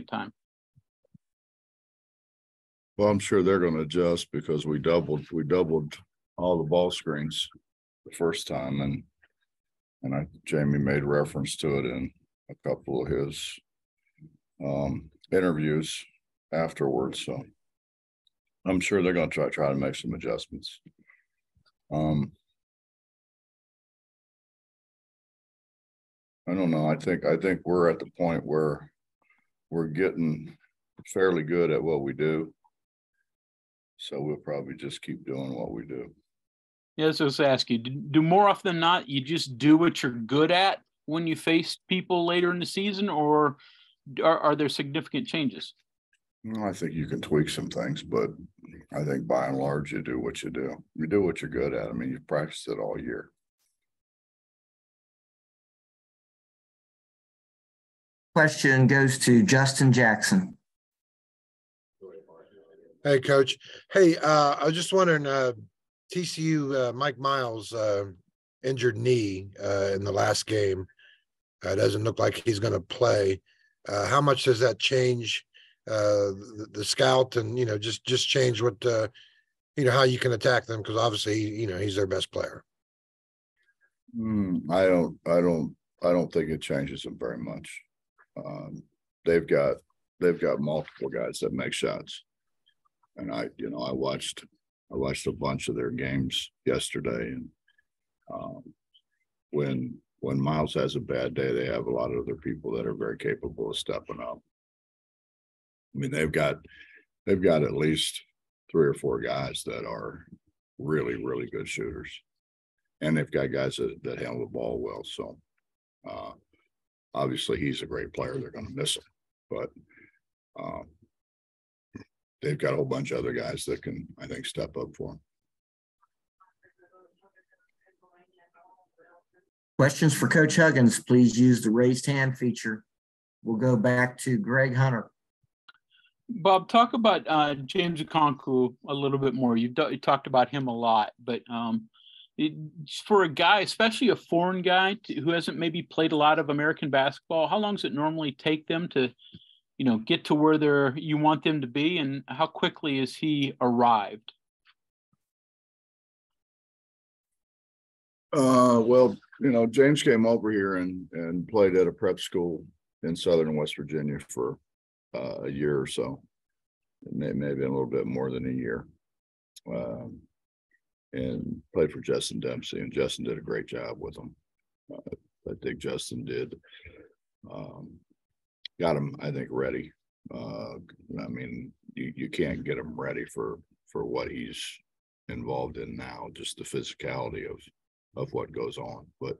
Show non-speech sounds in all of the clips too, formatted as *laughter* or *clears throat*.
time. Well, I'm sure they're gonna adjust because we doubled, we doubled all the ball screens the first time and. And I, Jamie made reference to it in a couple of his. Um, interviews afterwards, so. I'm sure they're gonna try, try to make some adjustments. Um. I don't know, I think, I think we're at the point where we're getting fairly good at what we do. So we'll probably just keep doing what we do. Yeah, so I was ask you, do, do more often than not, you just do what you're good at when you face people later in the season, or are, are there significant changes? Well, I think you can tweak some things, but I think by and large, you do what you do. You do what you're good at. I mean, you've practiced it all year. Question goes to Justin Jackson. Hey, coach. Hey, uh, I was just wondering, uh, TCU, uh, Mike Miles, uh, injured knee, uh, in the last game. Uh, doesn't look like he's gonna play. Uh, how much does that change, uh, the, the scout and, you know, just, just change what, uh, you know, how you can attack them? Cause obviously, you know, he's their best player. Hmm, I don't, I don't, I don't think it changes them very much. Um, they've got, they've got multiple guys that make shots. And I, you know, I watched, I watched a bunch of their games yesterday and. Um, when, when Miles has a bad day, they have a lot of other people that are very capable of stepping up. I mean, they've got, they've got at least three or four guys that are really, really good shooters. And they've got guys that, that handle the ball well, so. Uh, obviously, he's a great player. They're gonna miss him, but. Um. They've got a whole bunch of other guys that can, I think, step up for him. Questions for Coach Huggins, please use the raised hand feature. We'll go back to Greg Hunter. Bob, talk about uh, James Okonkwo a little bit more. You've do- you talked about him a lot, but um, it, for a guy, especially a foreign guy to, who hasn't maybe played a lot of American basketball, how long does it normally take them to, you know, get to where they're you want them to be, and how quickly is he arrived? Uh, well, you know, James came over here and, and played at a prep school in southern West Virginia for uh, a year or so. It may, maybe a little bit more than a year. Um, and played for Justin Dempsey and Justin did a great job with him. Uh, I think Justin did. Um, got him, I think, ready. Uh, I mean, you, you can't get him ready for, for what he's involved in now, just the physicality of, of what goes on, but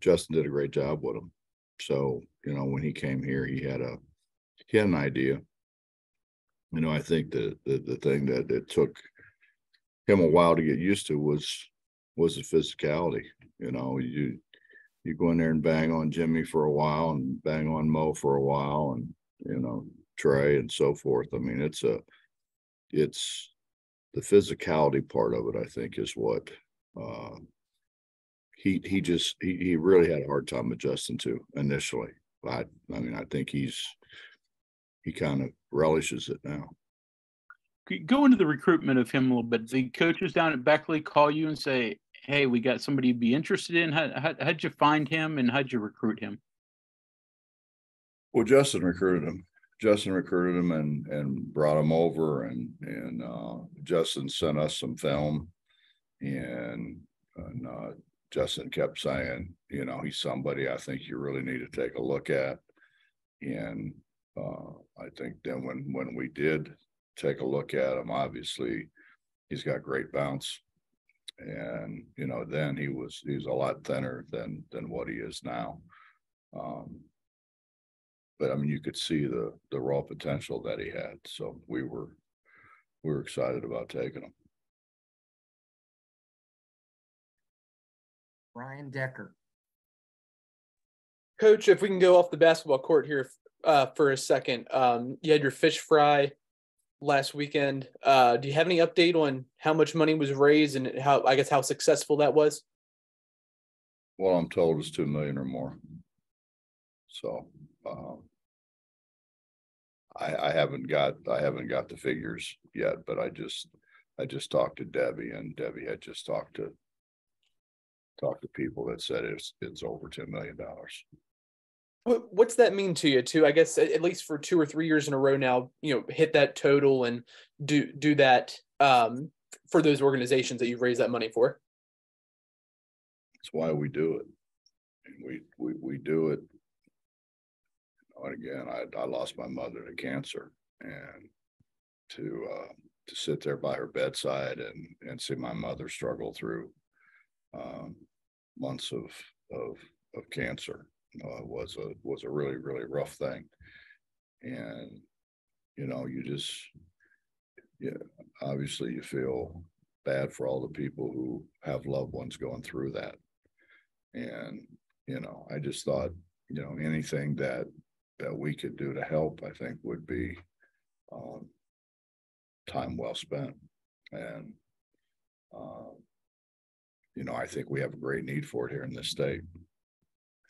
Justin did a great job with him. So, you know, when he came here, he had a, he had an idea. You know, I think the, the, the thing that it took him a while to get used to was, was the physicality, you know, you, you go in there and bang on Jimmy for a while and bang on Mo for a while and, you know, Trey and so forth. I mean, it's a, it's the physicality part of it, I think is what, uh, he he just he he really had a hard time adjusting to initially. I I mean I think he's he kind of relishes it now. Go into the recruitment of him a little bit. The coaches down at Beckley call you and say, "Hey, we got somebody you'd be interested in." How, how how'd you find him and how'd you recruit him? Well, Justin recruited him. Justin recruited him and and brought him over and and uh, Justin sent us some film and and uh, Justin kept saying, you know, he's somebody I think you really need to take a look at. And uh, I think then when when we did take a look at him, obviously he's got great bounce. And you know, then he was he's a lot thinner than than what he is now. Um, but I mean, you could see the the raw potential that he had. So we were we were excited about taking him. Brian Decker. Coach, if we can go off the basketball court here uh, for a second, um, you had your fish fry last weekend. Uh, do you have any update on how much money was raised and how I guess how successful that was? Well, I'm told it's two million or more. So, um, I, I haven't got, I haven't got the figures yet, but I just, I just talked to Debbie and Debbie had just talked to talked to people that said it's, it's over ten million dollars. What, what's that mean to you too? I guess at, at least for two or three years in a row now, you know, hit that total and do do that um, for those organizations that you've raised that money for. That's why we do it. And we, we, we do it. And again, I, I lost my mother to cancer and to, uh, to sit there by her bedside and, and see my mother struggle through, um, months of, of, of cancer, uh, was a, was a really, really rough thing. And, you know, you just, yeah, obviously you feel bad for all the people who have loved ones going through that. And, you know, I just thought, you know, anything that, that we could do to help, I think would be, um, time well spent. And, um, you know, I think we have a great need for it here in this state.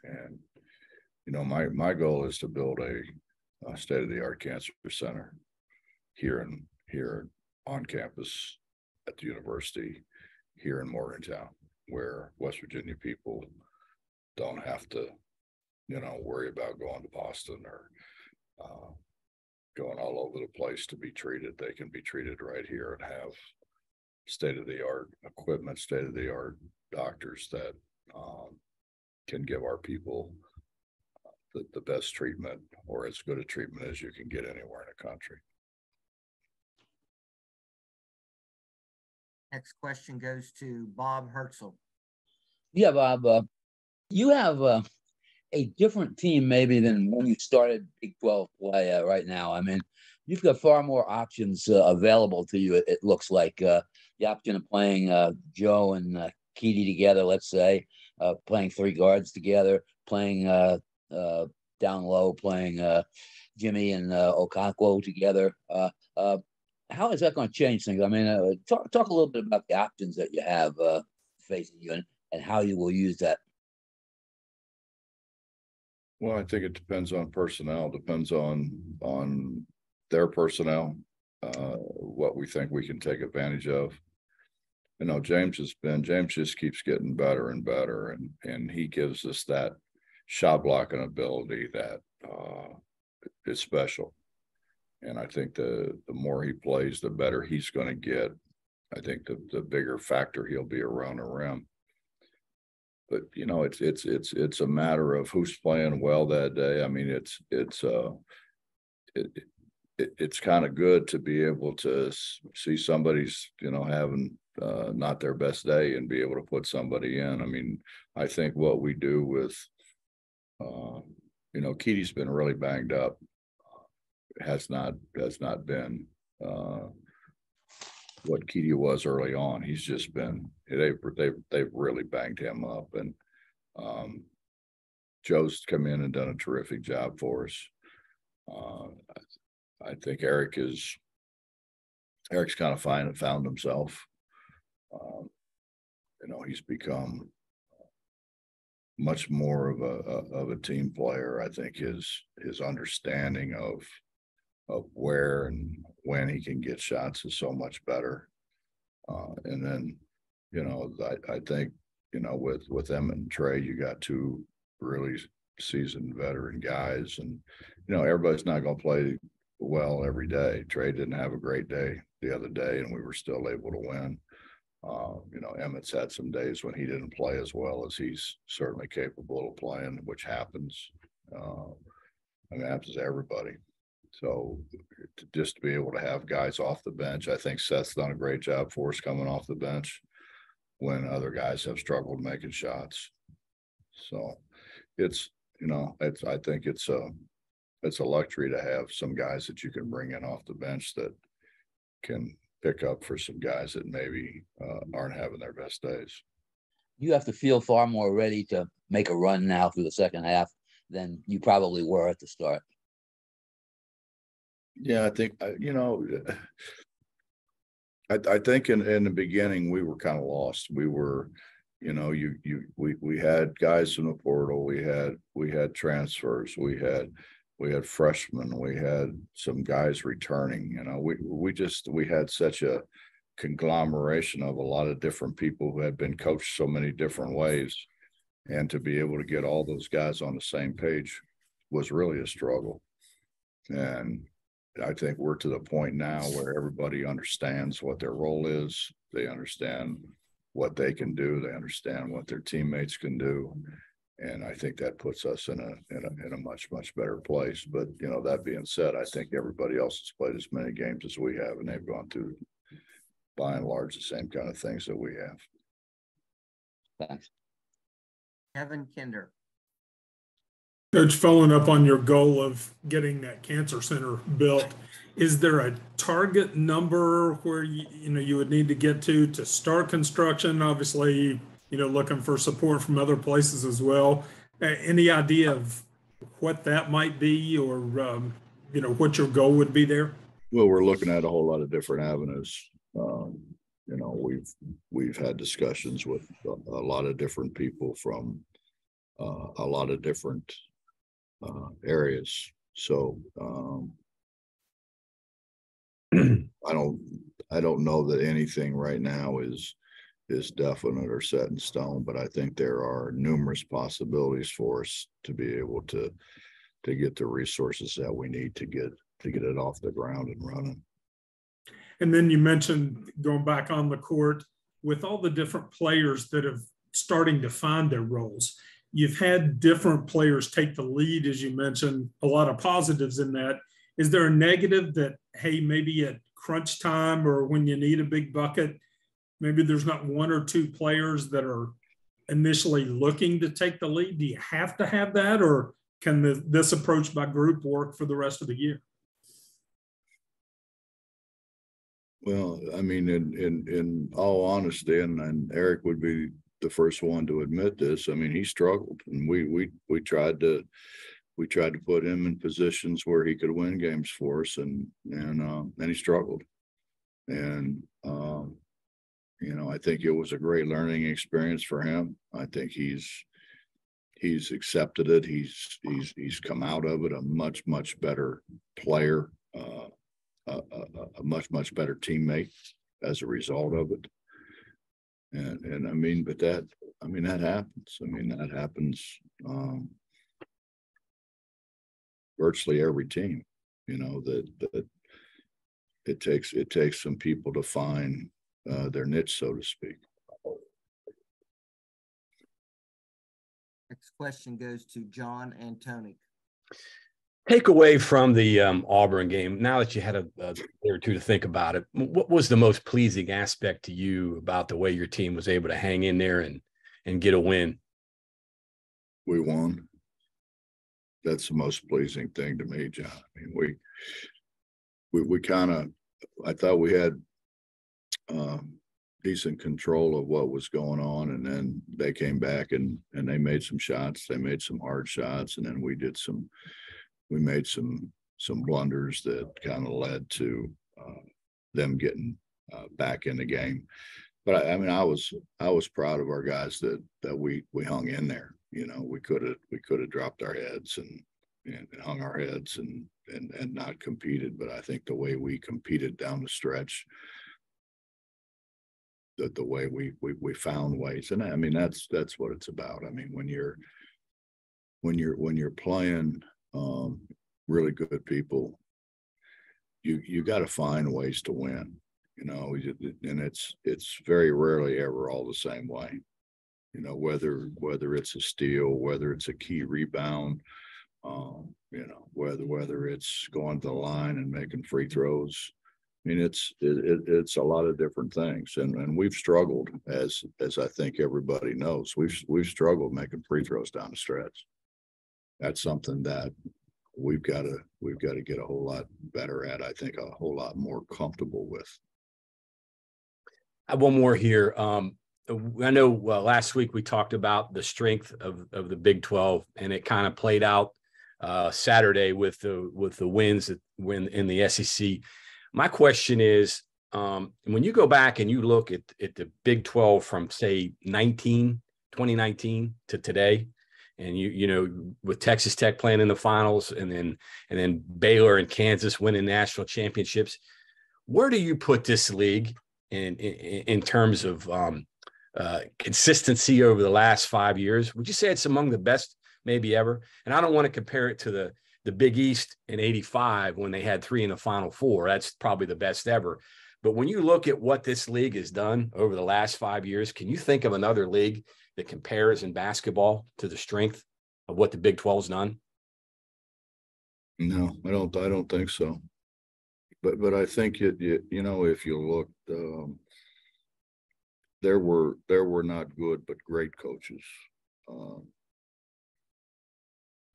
And, you know, my, my goal is to build a, a state-of-the-art cancer center here in, here on campus at the university here in Morgantown, where West Virginia people don't have to, you know, worry about going to Boston or uh, going all over the place to be treated. They can be treated right here and have state of the art equipment, state of the art doctors that um, can give our people the, the best treatment or as good a treatment as you can get anywhere in the country. Next question goes to Bob Hertzel. Yeah, Bob, uh, you have uh, a different team maybe than when you started Big 12 play uh, right now. I mean, you've got far more options uh, available to you, it, it looks like. Uh, the option of playing uh, Joe and uh, Keedy together, let's say, uh, playing three guards together, playing uh, down low, playing uh, Jimmy and uh, Okonkwo together. Uh, uh, how is that going to change things? I mean, uh, talk talk a little bit about the options that you have uh, facing you and, and how you will use that. Well, I think it depends on personnel, depends on, on their personnel, uh, what we think we can take advantage of. You know, James has been, James just keeps getting better and better and, and he gives us that shot blocking ability that, uh, is special. And I think the, the more he plays, the better he's gonna get. I think the, the bigger factor he'll be around the rim. But, you know, it's, it's, it's, it's a matter of who's playing well that day. I mean, it's, it's, uh, it, it, it's kind of good to be able to see somebody's, you know, having, uh, not their best day and be able to put somebody in. I mean, I think what we do with, uh, you know, Keedy's been really banged up. Has not, has not been, uh, what Keedy was early on. He's just been, they've, they've, they've really banged him up and, um, Joe's come in and done a terrific job for us. Uh, I- think Eric is, Eric's kind of fine and found himself. Um, You know, he's become much more of a, of a team player. I think his, his understanding of, of where and when he can get shots is so much better. Uh, and then, you know, I, I think, you know, with, with them and Trey, you got two really seasoned veteran guys and, you know, everybody's not gonna play well every day. Trey didn't have a great day the other day and we were still able to win. Uh, you know, Emmett's had some days when he didn't play as well as he's certainly capable of playing, which happens. Uh, I mean, happens to everybody. So to just to be able to have guys off the bench, I think Seth's done a great job for us coming off the bench when other guys have struggled making shots. So it's, you know, it's, I think it's a, it's a luxury to have some guys that you can bring in off the bench that can pick up for some guys that maybe uh, aren't having their best days. You have to feel far more ready to make a run now through the second half than you probably were at the start. Yeah, I think, uh, you know, I, I think in, in the beginning, we were kind of lost. We were, you know, you, you, we, we had guys in the portal, we had, we had transfers, we had, we had freshmen, we had some guys returning, you know, we, we just, we had such a conglomeration of a lot of different people who had been coached so many different ways. And to be able to get all those guys on the same page was really a struggle. And I think we're to the point now where everybody understands what their role is. They understand what they can do. They understand what their teammates can do. And I think that puts us in a, in a, in a much, much better place. But, you know, that being said, I think everybody else has played as many games as we have and they've gone through by and large the same kind of things that we have. Thanks. Kevin Kinder. Coach, following up on your goal of getting that cancer center built, is there a target number where you, you know you would need to get to to start construction? Obviously, you know, looking for support from other places as well. Any idea of what that might be, or um, you know, what your goal would be there? Well, we're looking at a whole lot of different avenues. Um, you know, we've we've had discussions with a, a lot of different people from uh, a lot of different uh, areas. So um, *clears throat* I don't I don't know that anything right now is is definite or set in stone, but I think there are numerous possibilities for us to be able to to get the resources that we need to get to get it off the ground and running. And then you mentioned going back on the court with all the different players that have starting to find their roles you've had different players take the lead, as you mentioned, a lot of positives in that. Is there a negative that, hey, maybe at crunch time or when you need a big bucket, maybe there's not one or two players that are initially looking to take the lead? Do you have to have that, or can the, this approach by group work for the rest of the year? Well, I mean, in in in all honesty, and, and Eric would be the first one to admit this. I mean, he struggled, and we we we tried to we tried to put him in positions where he could win games for us, and and um, and he struggled. And um, you know, I think it was a great learning experience for him. I think he's he's accepted it. He's he's he's come out of it a much much better player, uh, a, a, a much much better teammate as a result of it. And, and I mean, but that, I mean, that happens. I mean, that happens, um, virtually every team, you know, that, that it takes, it takes some people to find, uh, their niche, so to speak. Next question goes to John Antonik takeaway from the um, Auburn game, now that you had a, a day or two to think about it, what was the most pleasing aspect to you about the way your team was able to hang in there and and get a win? We won. That's the most pleasing thing to me, John. I mean, we we we kind of I thought we had um, decent control of what was going on, and then they came back and and they made some shots. They made some hard shots, and then we did some we made some some blunders that kind of led to uh, them getting uh, back in the game. But I, I, mean, I was I was proud of our guys that that we we hung in there. You know, we could have we could have dropped our heads and, and hung our heads and and and not competed. But I think the way we competed down the stretch, that the way we we we found ways, and I mean that's that's what it's about. I mean, when you're when you're when you're playing um, really good people. You you got to find ways to win, you know, and it's it's very rarely ever all the same way. You know, whether whether it's a steal, whether it's a key rebound, um, you know, whether whether it's going to the line and making free throws. I mean, it's it, it, it's a lot of different things, and and we've struggled as as I think everybody knows. We've we've struggled making free throws down the stretch that's something that we've got to we've got to get a whole lot better at. I think a whole lot more comfortable with. One more here. Um, I know uh, last week we talked about the strength of of the Big Twelve, and it kind of played out uh, Saturday with the with the wins that win in the SEC. My question is, um, when you go back and you look at, at the Big 12 from say 19, 2019 to today, and you you know with Texas Tech playing in the finals, and then and then Baylor and Kansas winning national championships. Where do you put this league in in, in terms of um, uh, consistency over the last five years? Would you say it's among the best maybe ever? And I don't want to compare it to the the Big East in '85 when they had three in the Final Four. That's probably the best ever. But when you look at what this league has done over the last five years, can you think of another league that compares in basketball to the strength of what the Big 12's done? No, I don't. I don't think so. But but I think it. You, you know, if you look, um, there were there were not good but great coaches. Um,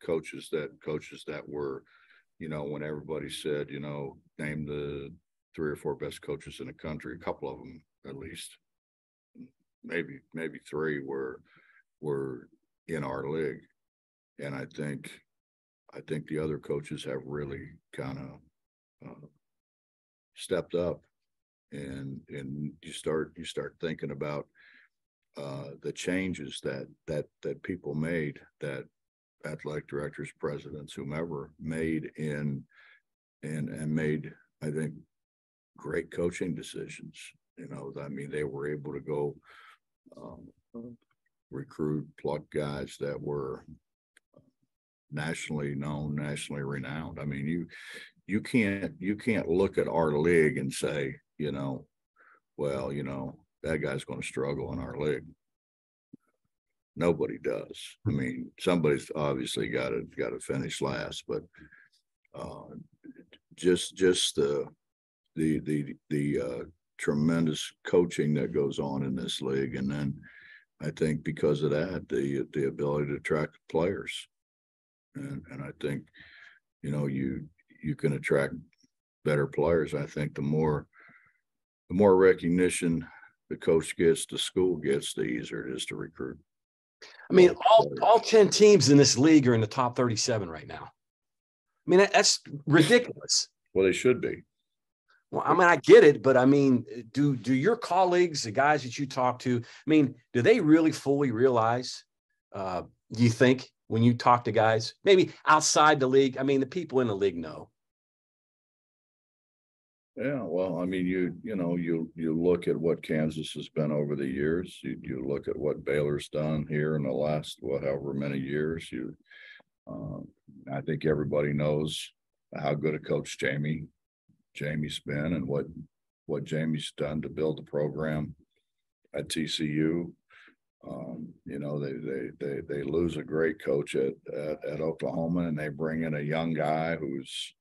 coaches that coaches that were, you know, when everybody said, you know, name the three or four best coaches in the country, a couple of them at least, maybe maybe three were were in our league, and I think I think the other coaches have really kind of uh, stepped up, and and you start you start thinking about uh, the changes that that that people made that athletic directors, presidents, whomever made in and and made I think great coaching decisions. You know, I mean, they were able to go um, recruit, pluck guys that were nationally known, nationally renowned. I mean, you you can't you can't look at our league and say, you know, well, you know, that guy's going to struggle in our league. Nobody does. I mean, somebody's obviously got to got to finish last, but uh, just just the the the the uh, tremendous coaching that goes on in this league, and then I think because of that, the the ability to attract players, and and I think you know you you can attract better players. I think the more the more recognition the coach gets, the school gets, the easier it is to recruit. I mean, all all ten teams in this league are in the top thirty-seven right now. I mean, that's ridiculous. Well, they should be. Well, I mean, I get it, but I mean, do do your colleagues, the guys that you talk to, I mean, do they really fully realize? Uh, you think when you talk to guys, maybe outside the league? I mean, the people in the league know. Yeah, well, I mean, you you know, you you look at what Kansas has been over the years. You you look at what Baylor's done here in the last what however many years. You, um, I think everybody knows how good a coach Jamie Jamie's been and what what Jamie's done to build the program at TCU. Um, you know, they they they they lose a great coach at, at, at Oklahoma and they bring in a young guy who's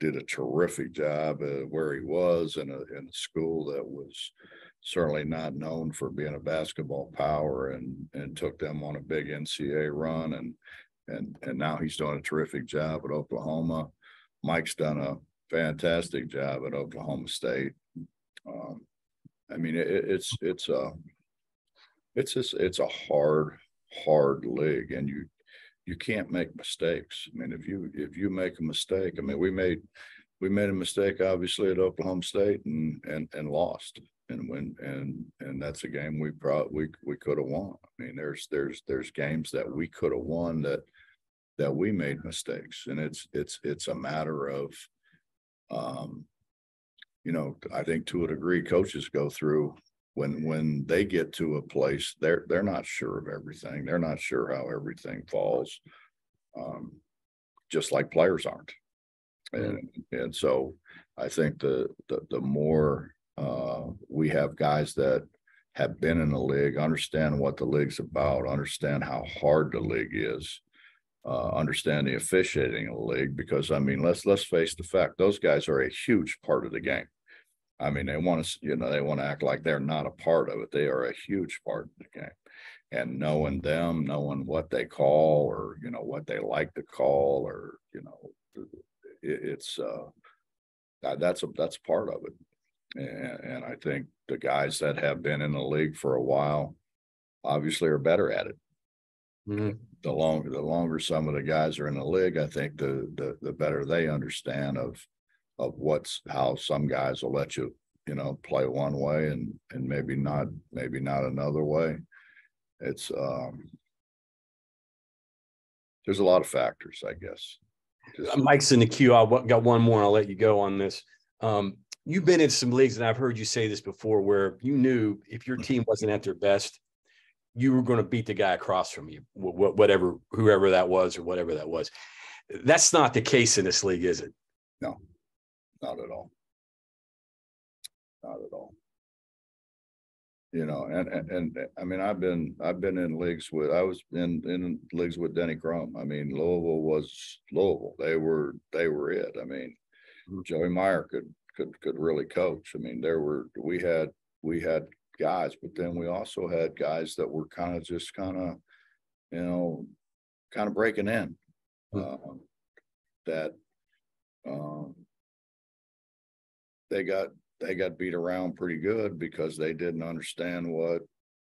did a terrific job uh, where he was in a in a school that was certainly not known for being a basketball power and and took them on a big NCAA run and and and now he's doing a terrific job at Oklahoma. Mike's done a fantastic job at Oklahoma State. Um, I mean, it, it's it's a it's it's a hard hard league, and you you can't make mistakes. I mean, if you if you make a mistake, I mean, we made we made a mistake obviously at Oklahoma State and and and lost and when and and that's a game we probably we we could have won. I mean, there's there's there's games that we could have won that that we made mistakes, and it's it's it's a matter of um, you know, I think to a degree, coaches go through when when they get to a place, they're they're not sure of everything. They're not sure how everything falls, um, just like players aren't. And and so I think the the, the more uh, we have guys that have been in the league, understand what the league's about, understand how hard the league is, uh, understand the officiating of the league because I mean let's let's face the fact those guys are a huge part of the game. I mean they want to you know they want to act like they're not a part of it. They are a huge part of the game, and knowing them, knowing what they call or you know what they like to call or you know it, it's uh, that's a that's part of it, and, and I think the guys that have been in the league for a while obviously are better at it. Mm-hmm the longer the longer some of the guys are in the league, I think the the the better they understand of of what's how some guys will let you you know play one way and and maybe not maybe not another way. It's um there's a lot of factors, I guess. Just- Uh, Mike's in the queue. I got one more. I'll let you go on this. Um, you've been in some leagues, and I've heard you say this before, where you knew if your team wasn't at their best, you were going to beat the guy across from you, wh- wh- whatever, whoever that was, or whatever that was. That's not the case in this league, is it? Not at all. Not at all. You know, and, and, and, I mean, I've been, I've been in leagues with, I was in, in leagues with Denny Crum. I mean, Louisville was Louisville. They were, they were it. I mean, Joey Meyer could, could, could really coach. I mean, there were, we had, we had guys, but then we also had guys that were kind of just kind of, you know, kind of breaking in. Hmm. Um, That, um, they got, they got beat around pretty good because they didn't understand what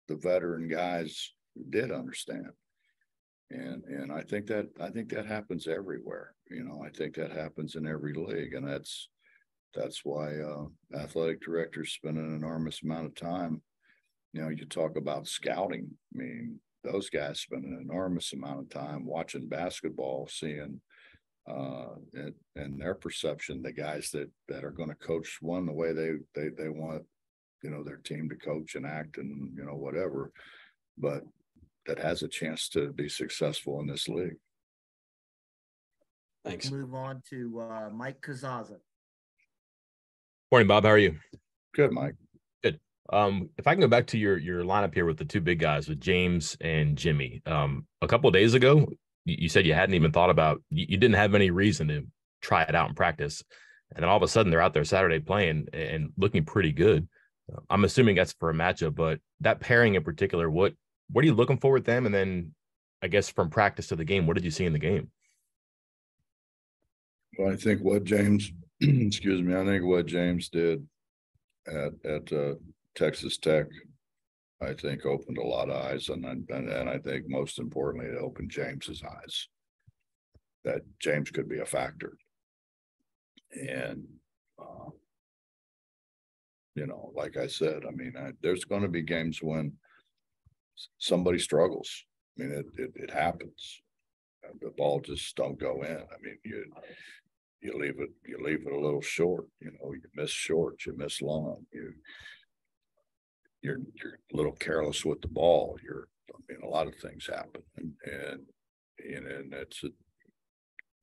the veteran guys did understand. And, and I think that, I think that happens everywhere, you know, I think that happens in every league and that's, that's why, uh, athletic directors spend an enormous amount of time. You know, you talk about scouting, I mean, those guys spend an enormous amount of time watching basketball, seeing uh, and, and their perception, the guys that, that are gonna coach one, the way they, they, they want, you know, their team to coach and act and, you know, whatever. But that has a chance to be successful in this league. Thanks. Move on to uh, Mike Casazza. Morning, Bob. How are you? Good, Mike. Good. Um, if I can go back to your your lineup here with the two big guys with James and Jimmy. Um, a couple of days ago, you, said you hadn't even thought about you, you didn't have any reason to try it out in practice, and then all of a sudden they're out there Saturday playing and looking pretty good. I'm assuming that's for a matchup, but that pairing in particular, what what are you looking for with them? And then, I guess from practice to the game, what did you see in the game? Well, I think what James, *clears throat* excuse me, I think what James did at, at, uh, Texas Tech, I think opened a lot of eyes and, and, and I think most importantly, it opened James's eyes. That James could be a factor. And, uh, you know, like I said, I mean, I, there's gonna be games when somebody struggles. I mean, it, it, it happens. The ball just don't go in. I mean, you, you leave it, you leave it a little short, you know, you miss short, you miss long, you. You're, you're a little careless with the ball, you're, I mean, a lot of things happen and, and, and, and it's. a-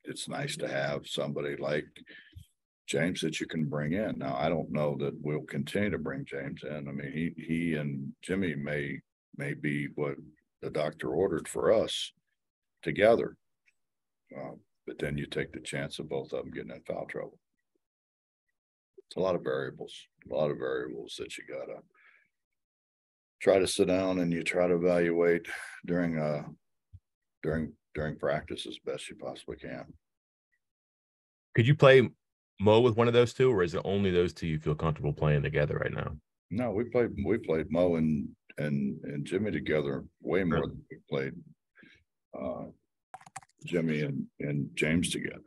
It's nice to have somebody like James that you can bring in. Now, I don't know that we'll continue to bring James in. I mean, he, he and Jimmy may, may be what the doctor ordered for us together. Um, but then you take the chance of both of them getting in foul trouble. It's a lot of variables, a lot of variables that you gotta try to sit down and you try to evaluate during, uh, during, during practice as best you possibly can. Could you play Mo with one of those two, or is it only those two you feel comfortable playing together right now? No, we played, we played Mo and, and, and Jimmy together way more than we played uh, Jimmy and, and James together.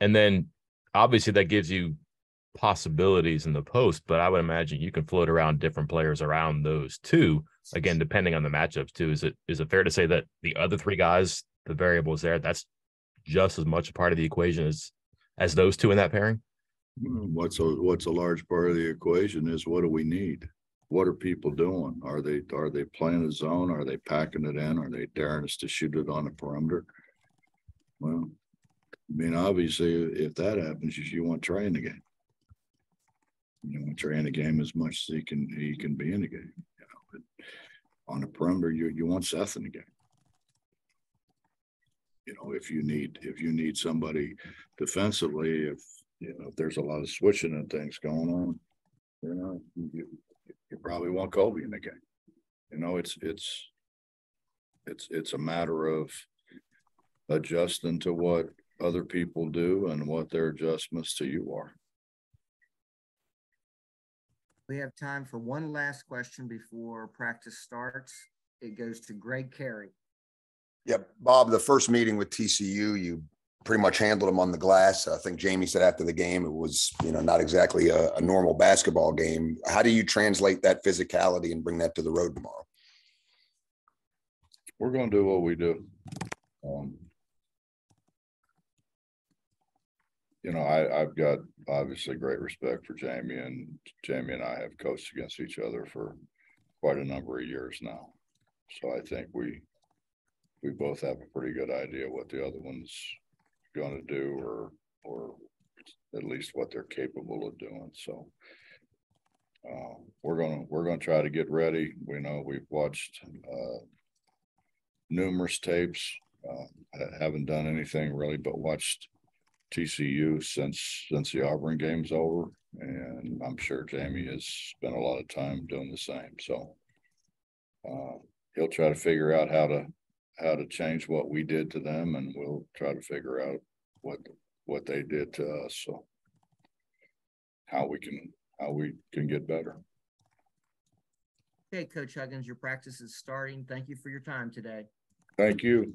And then obviously that gives you possibilities in the post, but I would imagine you can float around different players around those two. Again, depending on the matchups too. Is it is it fair to say that the other three guys, the variables there, that's just as much a part of the equation as as those two in that pairing? Mm, What's a, what's a large part of the equation is what do we need? What are people doing? Are they, are they playing a zone? Are they packing it in? Are they daring us to shoot it on the perimeter? Well, I mean, obviously, if that happens, you, want Trey in You want Trey in the game as much as he can, he can be in the game, you know, but on the perimeter, you, you want Seth in the game. You know, if you need, if you need somebody defensively, if, you know, if there's a lot of switching and things going on, you know, you, you probably want Kobe in the game. You know, it's, it's, it's, it's a matter of adjusting to what other people do and what their adjustments to you are. We have time for one last question before practice starts. It goes to Greg Carey. Yep, Bob, the first meeting with TCU, you pretty much handled them on the glass. I think Jamie said after the game, it was, you know, not exactly a, a normal basketball game. How do you translate that physicality and bring that to the road tomorrow? We're gonna do what we do. Um, you know, I, I've got obviously great respect for Jamie and Jamie and I have coached against each other for quite a number of years now. So I think we, we both have a pretty good idea what the other one's gonna do or, or at least what they're capable of doing, so. Uh, we're gonna, we're gonna try to get ready. We know we've watched, uh, numerous tapes. Uh, ha- haven't done anything really but watched TCU since, since the Auburn game's over. And I'm sure Jamie has spent a lot of time doing the same, so. Uh, he'll try to figure out how to, how to change what we did to them and we'll try to figure out what, what they did to us, so. How we can, how we can get better. Okay, Coach Huggins, your practice is starting. Thank you for your time today. Thank you.